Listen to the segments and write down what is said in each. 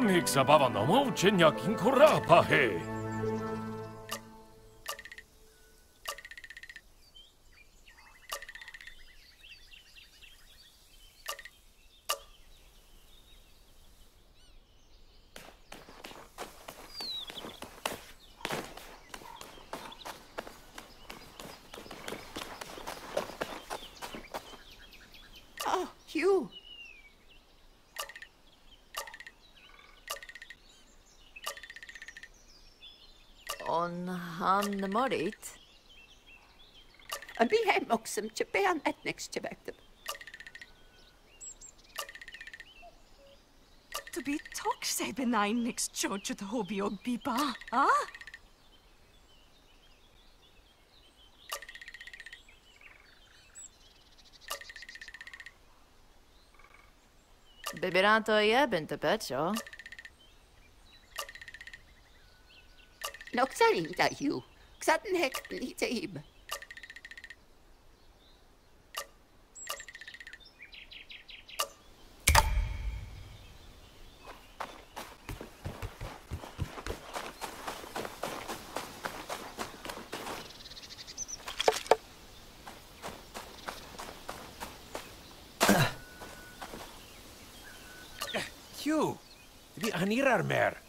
Niech zabawa na mą cienia kinkora pahe. Han Marit? A mi he moksam te bean etniks te vektem. To be talk say benign next church at hobby og biba, ah? Beberanto jebben te pecho. Noksarin da Ik zat een hek niet hebben. Hugh, wie aan hier meer?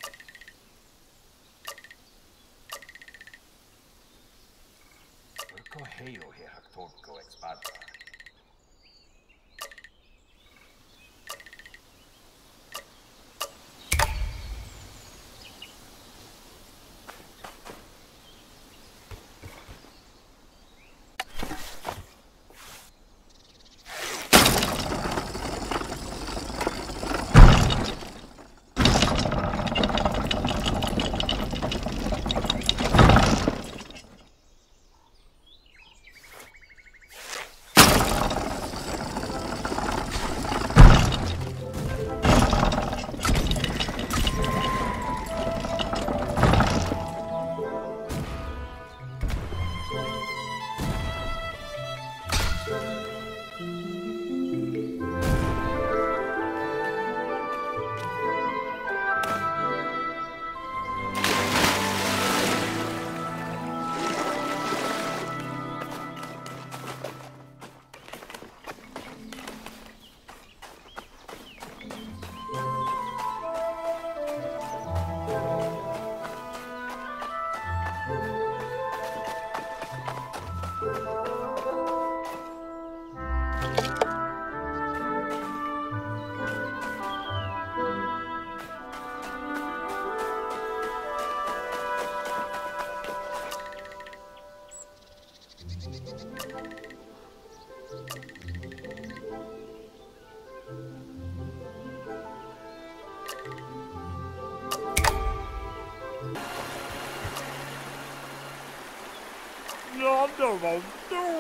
Heio he haktorko expada.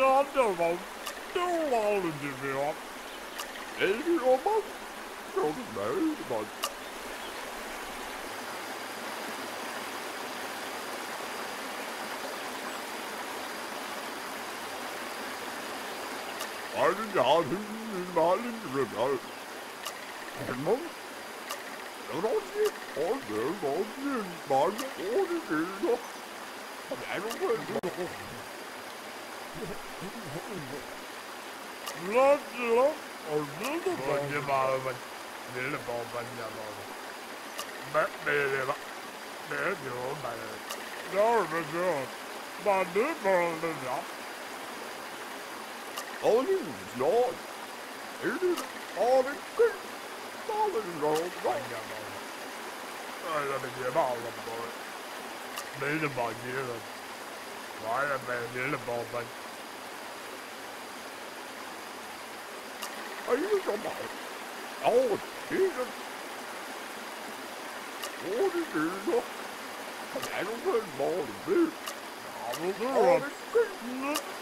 vad det var. Men det men det var det bra. Det var det bra. Morgon. Ja, det var dåligt det var. Hej då, man. Från mig, man. Lát lát, ở dưới đó bà nhé bà ơi bà, nhé là bà bà nhà bà ơi. Mẹ bè lè bà, mẹ nhớ bà lè. Đó là bà nhớ, bà đứa bà lè lạ. All you know, it is all it can, all it is all it can. Ai là bà nhé bà lè bà ơi. Mẹ là bà nhé là, bà là bà nhé là bà bà nhé. 哎呀，小白，打我几针。我的耳朵，他耳朵在毛里边，不得啊，啊。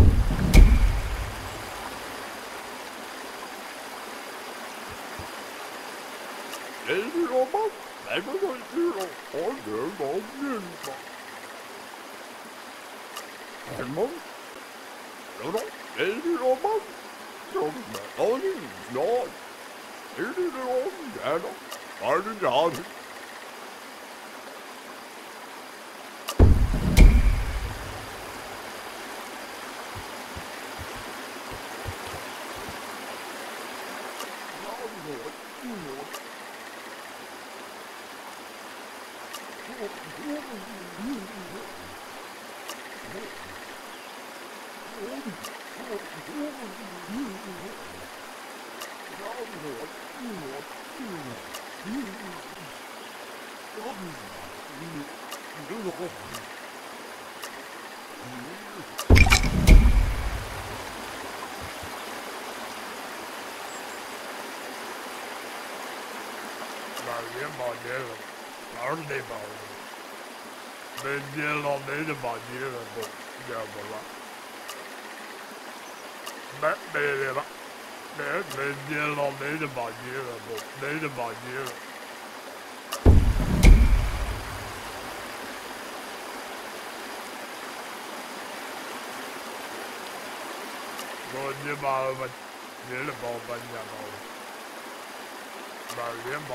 Elveloven er begrunnet og det Herman, du Elveloven, som er alle glad. Elveloven er da, er det 我不是我老年保洁老是得保没电了没得保洁了不要不了没没得了没没电了没得保洁了不没得保洁了 Rồi 妈您的包搬家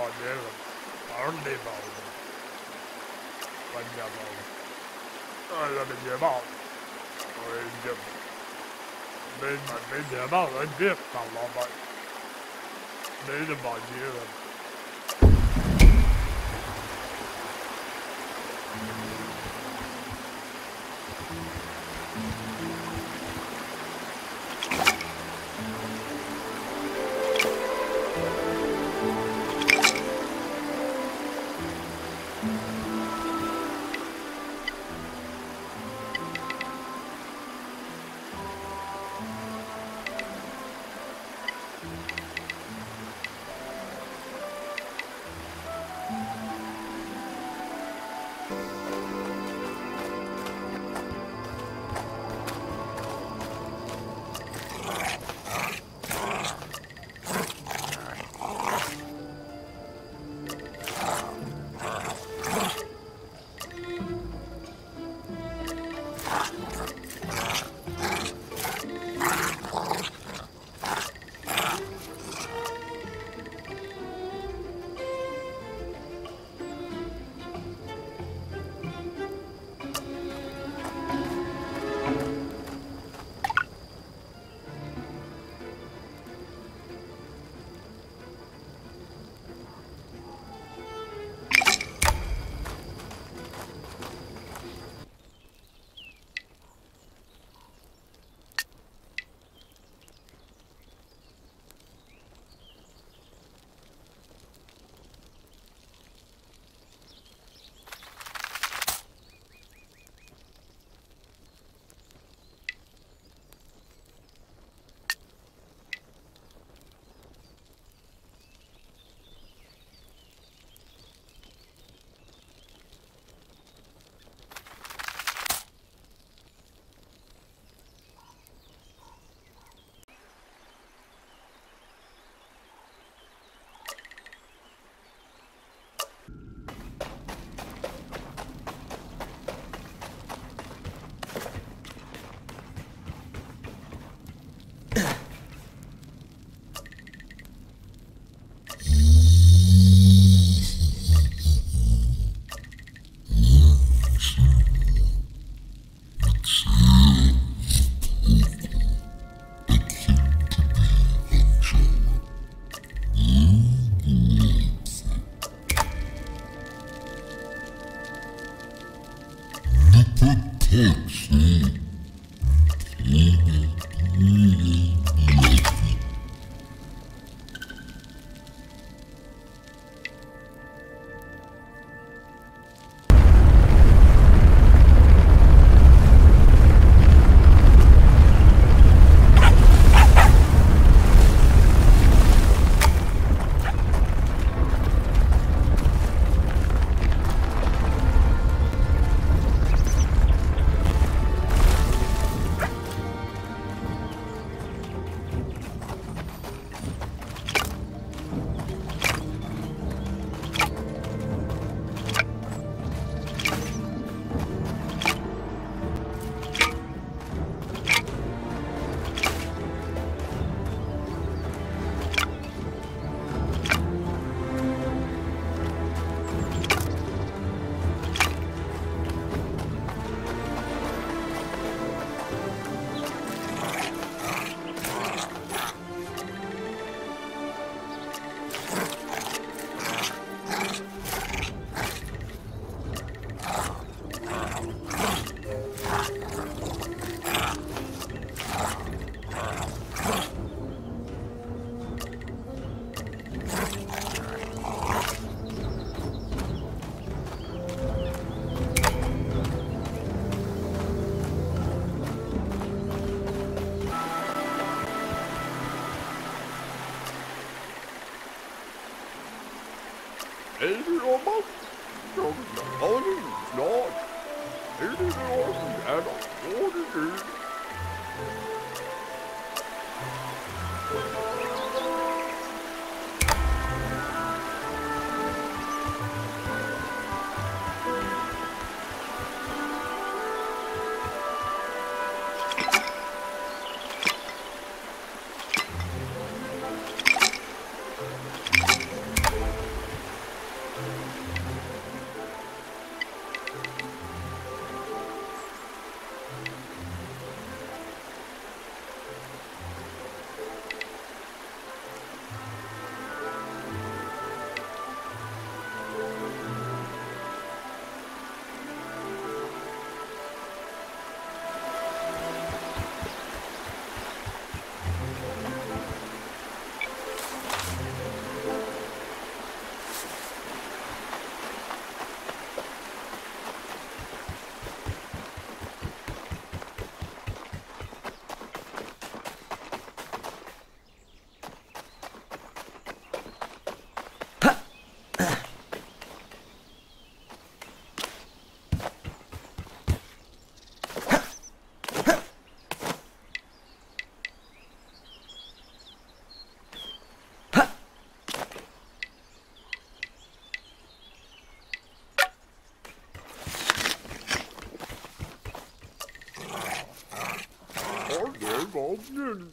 vật, nghĩa là bao văn nhà 哎呀，没没 Và nghĩa bao 包去了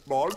Har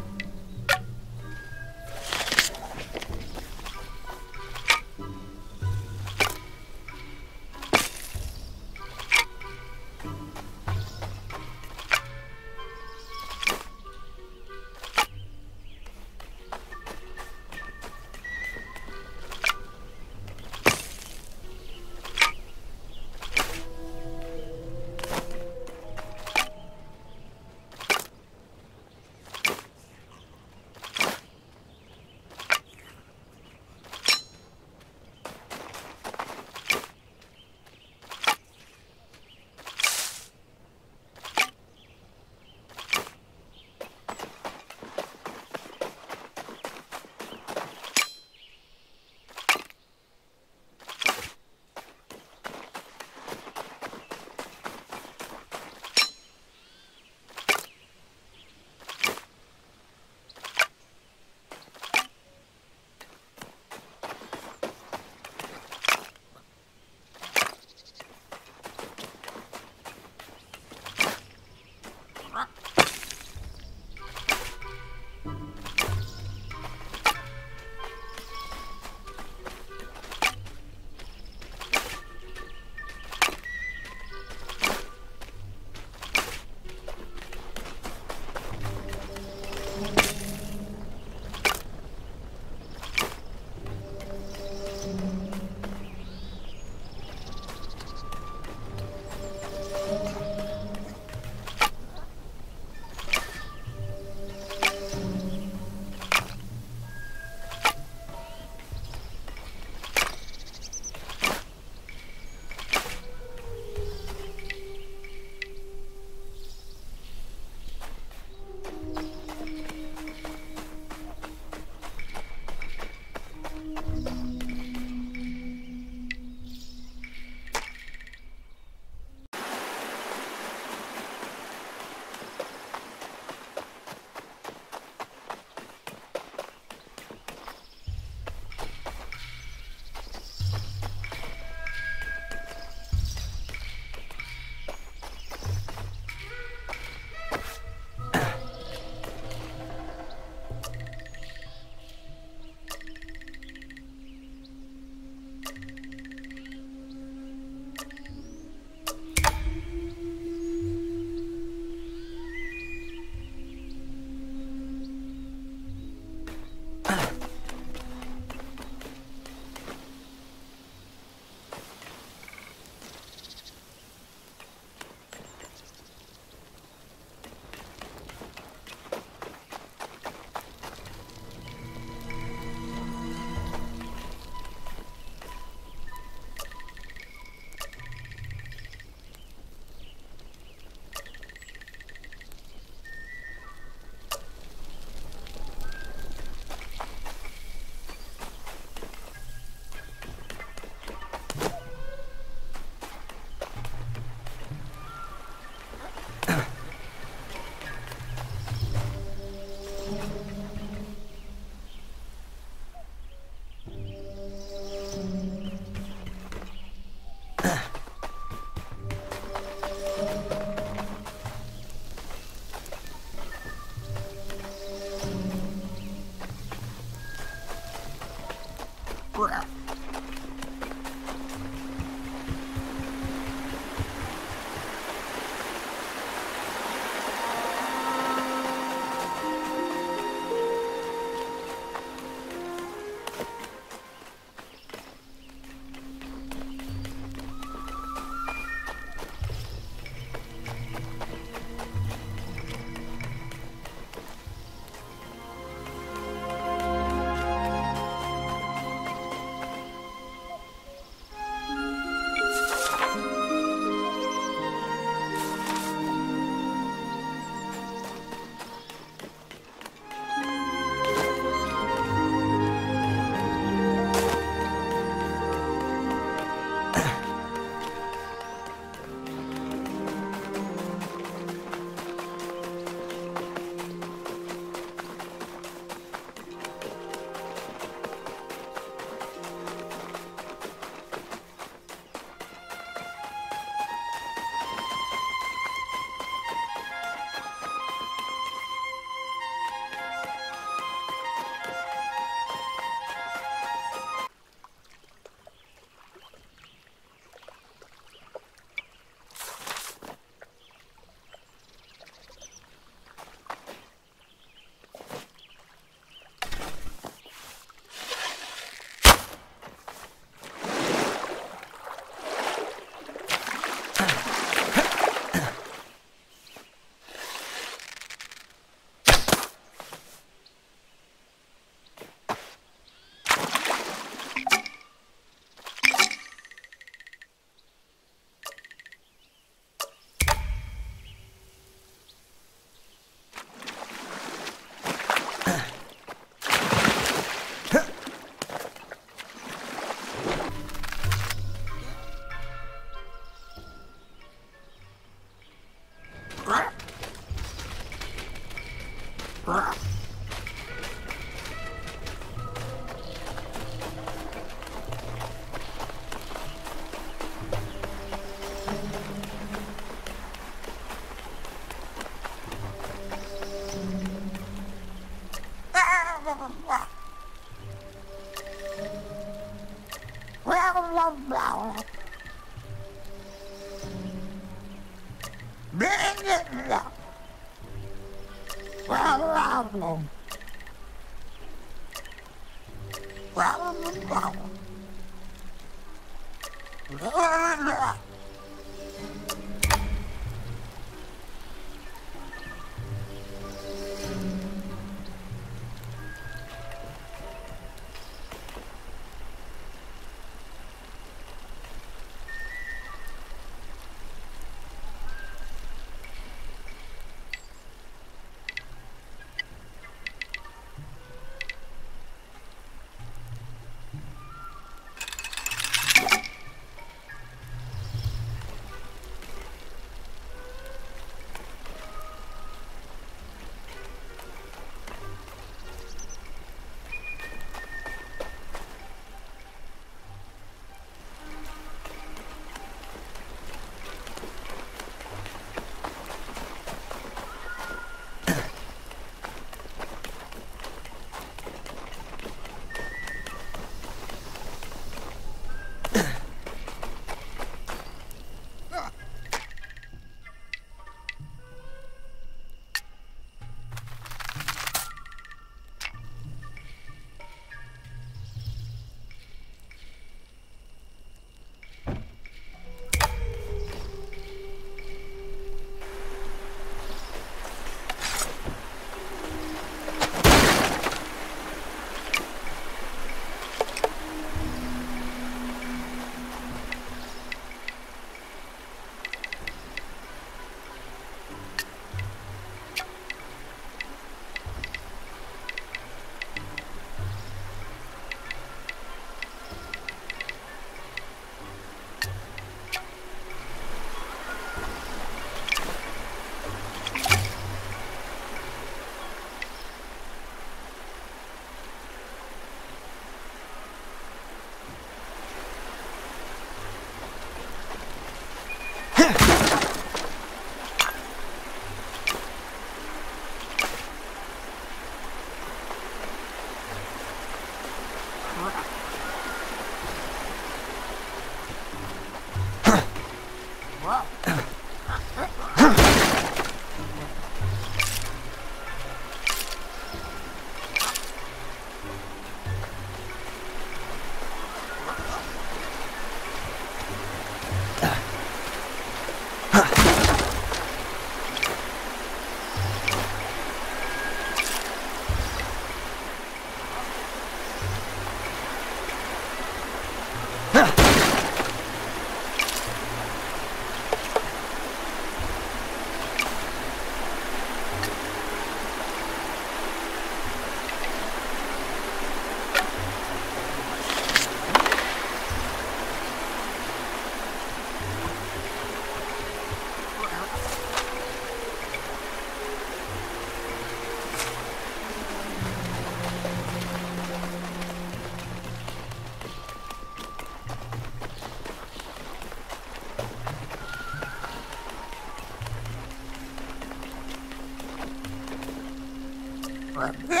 problem.